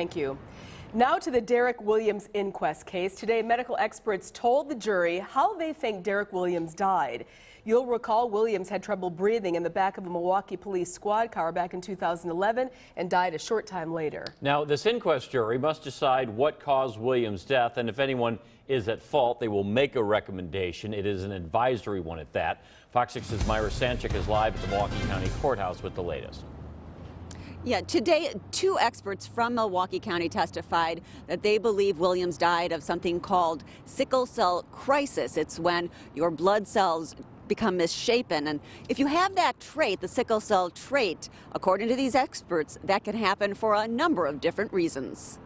Thank you. Now to the Derek Williams inquest case. Today, medical experts told the jury how they think Derek Williams died. You'll recall Williams had trouble breathing in the back of a Milwaukee police squad car back in 2011 and died a short time later. Now, this inquest jury must decide what caused Williams' death, and if anyone is at fault, they will make a recommendation. It is an advisory one at that. Fox 6's Myra Sanchick is live at the Milwaukee County Courthouse with the latest. Yeah, today, two experts from Milwaukee County testified that they believe Williams died of something called sickle cell crisis. It's when your blood cells become misshapen. And if you have that trait, the sickle cell trait, according to these experts, that can happen for a number of different reasons.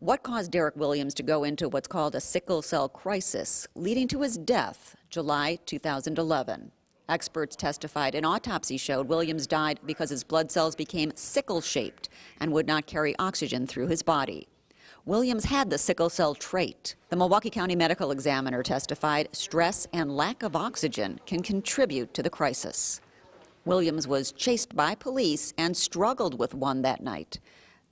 What caused Derek Williams to go into what's called a sickle cell crisis, leading to his death July 2011? Experts testified an autopsy showed Williams died because his blood cells became sickle shaped and would not carry oxygen through his body. Williams had the sickle cell trait. The Milwaukee County Medical Examiner testified stress and lack of oxygen can contribute to the crisis. Williams was chased by police and struggled with one that night.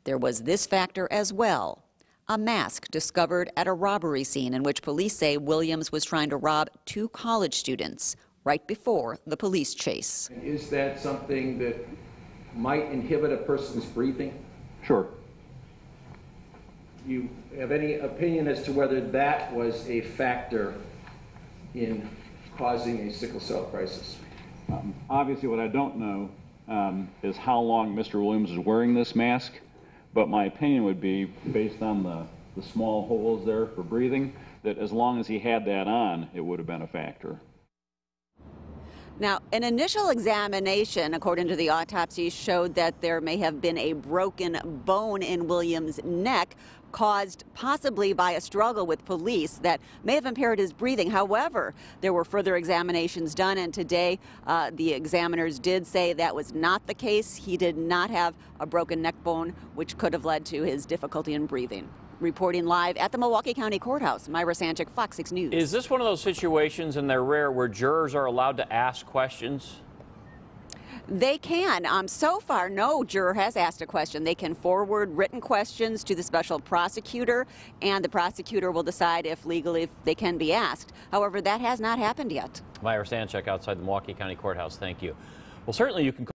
There was this factor as well a mask discovered at a robbery scene in which police say Williams was trying to rob two college students right before the police chase. Is that something that might inhibit a person's breathing? Sure. You have any opinion as to whether that was a factor in causing a sickle cell crisis? Um, obviously, what I don't know um, is how long Mr. Williams is wearing this mask, but my opinion would be, based on the, the small holes there for breathing, that as long as he had that on, it would have been a factor. Now, an initial examination, according to the autopsy, showed that there may have been a broken bone in Williams' neck caused possibly by a struggle with police that may have impaired his breathing. However, there were further examinations done, and today uh, the examiners did say that was not the case. He did not have a broken neck bone, which could have led to his difficulty in breathing. Reporting live at the Milwaukee County Courthouse, Myra Sanchick, Fox 6 News. Is this one of those situations, and they're rare, where jurors are allowed to ask questions? They can. Um, so far, no juror has asked a question. They can forward written questions to the special prosecutor, and the prosecutor will decide if legally they can be asked. However, that has not happened yet. Myra Sanchick outside the Milwaukee County Courthouse. Thank you. Well, certainly you can.